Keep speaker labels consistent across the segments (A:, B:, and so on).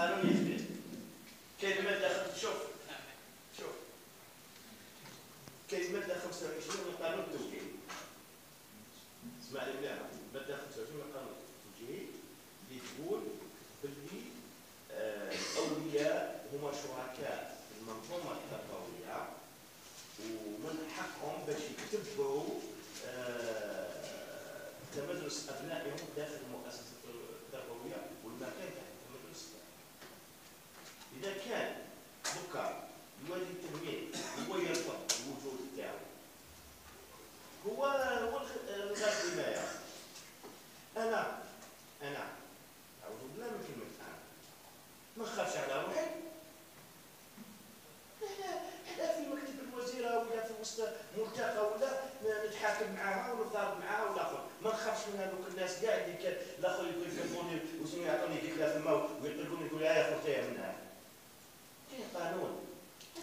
A: القانون يثبت كاين ماده شوف شوف ماده 25 من قانون اسمع لي مليح ماده 25 من قانون اللي تقول باللي الاولياء هما شركاء في المنظومه التربويه ومن حقهم باش يتبعوا تمدرس ابنائهم داخل المؤسسه التربويه والمكان تحت التمدرس اذا كان بكر يولي التلميذ هو يرفض الوجود تاعو هو هو الغاز الحمايه أنا أنا اعوذ بالله من كلمه أنا ما نخافش على روحي إحنا إحنا في مكتب الوزيره ولا في وسط ملتقى ولا نتحاكم معاها ونضارب معاها ولا اخر ما نخافش من هذوك الناس كاع اللي كان الآخر يقول يكلموني وسمي يعطوني كيكلا في الماء ويطلقوني يقول يا خوتي منها كاين قانون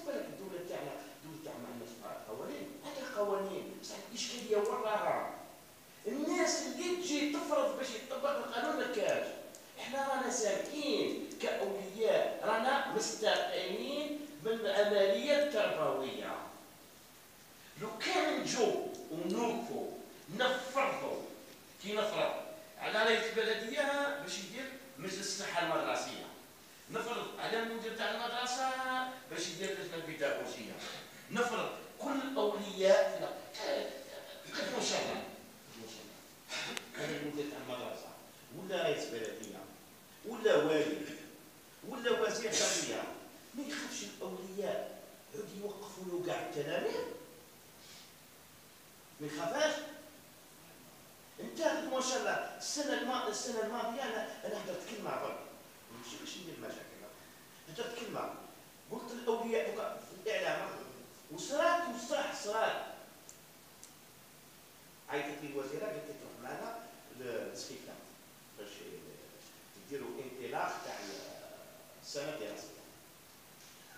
A: بالك الدولة تاعنا الدولة تاعنا ما عندناش قوانين هذه قوانين بصح الاشكاليه وراها الناس اللي تجي تفرض باش يطبق القانون ما كاش إحنا رانا ساكين كاولياء رانا مستقيمين من العملية التربويه لو كان نجو ونوقفوا نفرضوا كي نفرض. على رئيس البلدية باش يدير مجلس الصحة المدرسية. نفرض على المدير تاع المدرسة باش يدير لجنه البيداغوجيه نفرض كل إن شاء الله؟ هذا المدير تاع المدرسة ولا رئيس بلديه ولا والي ولا وزير تربيه ما يخافش الأولياء يوقفوا له كاع التلاميذ ما يخافاش انت ما شاء الله السنة الماضيه السنة الماضية أنا أنا حضرت كلمة برك ماشي باش ندير مشاكل حضرت كلمة. قلت الأولياء في الإعلام وصرات وصح صرات. عيطت لي الوزيرة قالت لي تروح معنا للسكيكه باش يديروا انطلاق تاع السنة الدراسيه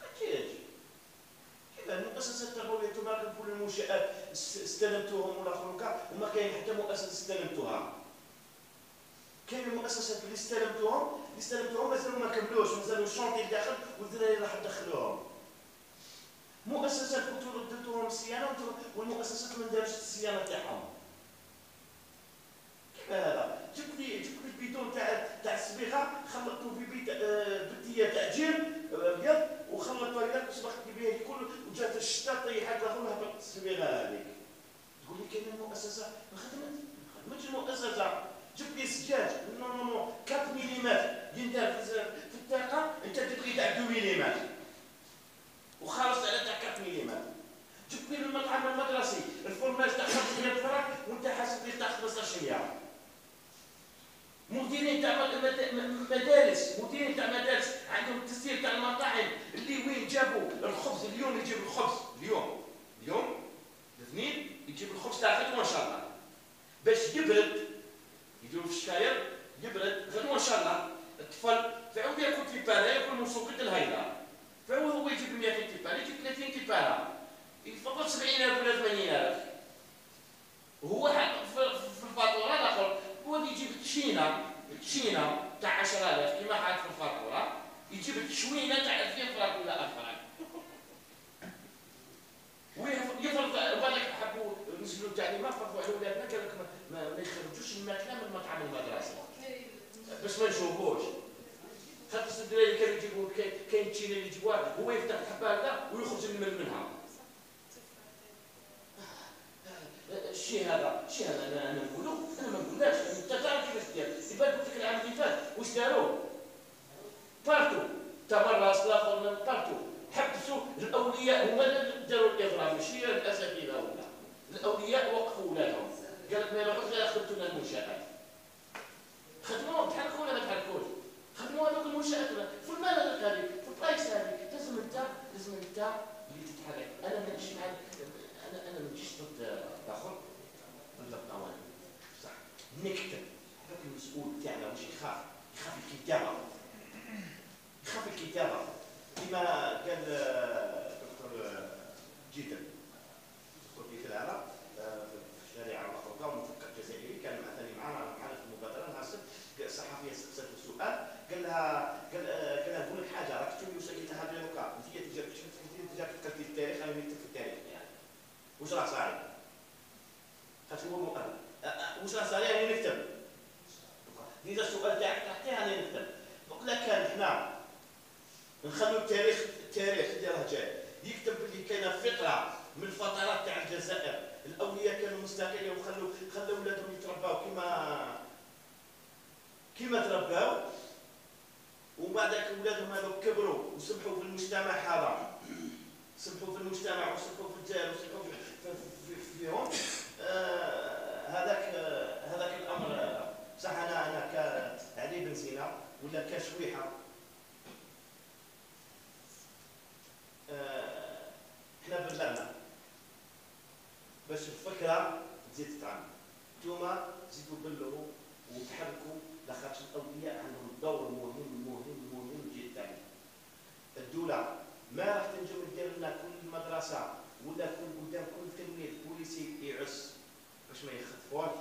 A: ما كاينش كيف المؤسسات التربويه أنتم كل المنشات استلمتوهم ولا اخرك وما كاين حتى مؤسسة استلمتوها كاين المؤسسات اللي استلمتوهم اللي استلمتوهم مازالوا ما كملوش مازالوا الشونتي داخل والدراري راح تدخلوهم مؤسسات كنتو ردتوهم الصيانة والمؤسسات ما دارتش الصيانة تاعهم. خدمتش المؤسسه جبت لي سجاج نو نو نو. 4 مليمات يندار في الطاقه أنت تبغي تاع 2 مليمات وخلصت على تاع 4 مليمات جبت لي المطعم المدرسي. الفورماج تاع 500 فرنك وأنت حاسب لي تاع 1500 مديرين تاع مدارس. مديرين تاع مدارس. عندهم التسجيل تاع المطاعم. اللي وين جابوا الخبز. اليوم يجيب الخبز. اليوم. اليوم. الاثنين يجيب الخبز تاع غدوه إن شاء الله. وهو في الفاتورة الآخر هو يجيب تشينة تشينة تاع 10000 كما حاط في الفاتورة. يجيب تشوينة تاع 2000 فرنك ولا 1000 فرنك ويفرض بالك حبوا نزلوا التعليمات فرضوا على اولادنا قال لك ما, يخرجوش الماكله من مطعم المدرسة. باش ما نشوفوش خاطر الدراري كانوا يجيبوا كاين تشينة اللي يجيبوها هو يفتح الحبه هذا ويخرج المن منها. الشيء هذا الشيء هذا أنا أنا نقولوا أنا ما نقولهاش. أنت تعرف كيفاش دير. يبان قلت لك العام اللي فات. واش داروا؟ بارتو تبرع من بارتو حبسوا الأولياء. هما اللي داروا الاضراب ماشي الاساتذه ولا الأولياء وقفوا اولادهم قال لك ما يروحوش خدمتوا لنا المنشات خدموهم تحركوا ولا ما تحركوش خدموا هذوك المنشات في المال هذه في البلايص هذه لازم انت لازم انت اللي تتحرك أنا ما نجيش معاك أنا أنا ما نجيش ضد الآخر ضد القوانين صح نكتب هذاك المسؤول تاعنا واش يخاف يخاف الكتابه يخاف الكتابه كما قال دكتور جيدر دكتور في العراق في الشارع الافريقيه ومفكر جزائري كان مثلا معنا معنا في المبادره نهار السبت صحفيه سالته سؤال قال لها قال وش راه صاير؟ هو مؤرخ وش راه صاير؟ يعني نكتب. ديجا السؤال تاعك تحتي يعني نكتب. وقت كان حنا نخلو التاريخ التاريخ ديالها جاي. يكتب اللي كاينة فتره من الفترات تاع الجزائر. الأولياء كانوا مستقلين وخلوا خلوا ولادهم يترباو كما كما ترباو. ومن بعد ولادهم هذوك كبروا وسمحوا في المجتمع هذا. سمحوا في المجتمع وسمحوا في, باش الفكرة تزيد تتعمل. انتوما تزيدوا بلغوا وتحركوا لخاطر الاولياء عندهم دور مهم مهم مهم جدا. الدولة ما راح تنجم دير لنا كل مدرسة ولا كل قدام كل تلميذ بوليسي يعس باش ما يخطفوش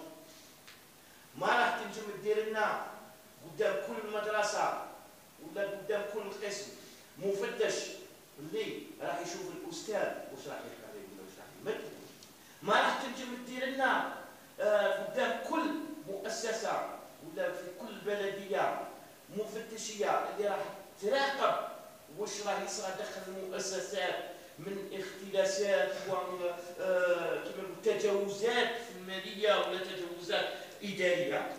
A: ما راح تنجم دير لنا قدام كل مدرسة ولا قدام كل قسم. مفتش اللي راح يشوف الأستاذ واش راح يقرا ولا واش راح يمد ما راح تنجم دير لنا آه قدام كل مؤسسة ولا في كل بلدية مفتشية اللي راح تراقب واش راه يصرى داخل المؤسسات من اختلاسات وتجاوزات آه الماليه ولا تجاوزات إدارية.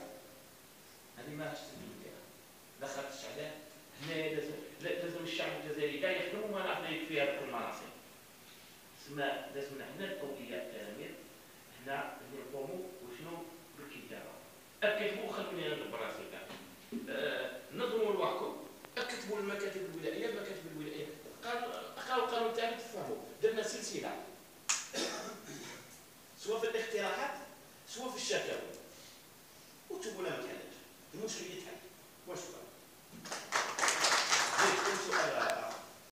A: هذه ما تستفيد بها لا خاطرش علاه هنا لازم الشعب الجزائري كاع يخدموا ما نعرف يكفي هذه المناصب تسمى لازم حنا الاولياء التلاميذ حنا نقوموا وشنو بالكتابة. أكتبوا خلوني أنا براسي كاع أه نظموا لوحدكم أكتبوا المكاتب الولائية المكاتب الولائية. قالوا قالوا تاعي تفهموا. درنا سلسلة. سواء في الاقتراحات سواء في الشكاوى. وتبوا لنا ما كانت المشكلة يتحل